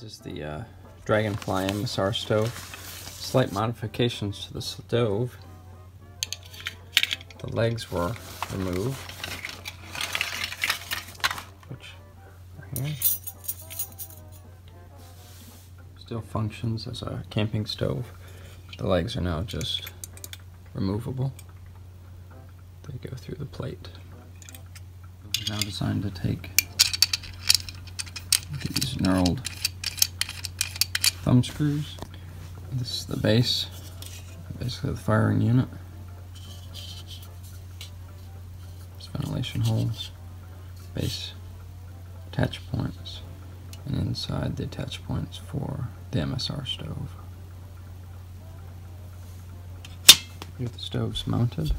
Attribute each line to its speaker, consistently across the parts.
Speaker 1: This is the uh, Dragonfly MSR stove. Slight modifications to the stove. The legs were removed, which are here. Still functions as a camping stove. The legs are now just removable. They go through the plate. Now designed to take these knurled thumb screws. This is the base, basically the firing unit. Ventilation holes, base attach points, and inside the attach points for the MSR stove. Here the stove's mounted.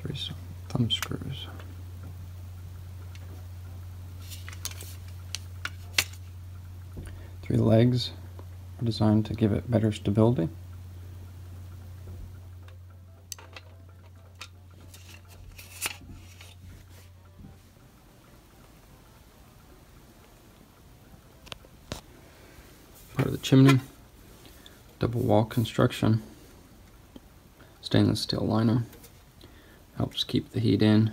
Speaker 1: Three thumb screws. Three legs are designed to give it better stability. Part of the chimney, double wall construction, stainless steel liner, helps keep the heat in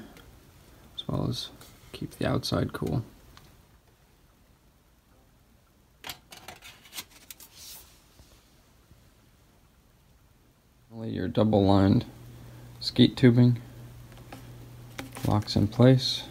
Speaker 1: as well as keep the outside cool. Your double lined SCEET tubing locks in place.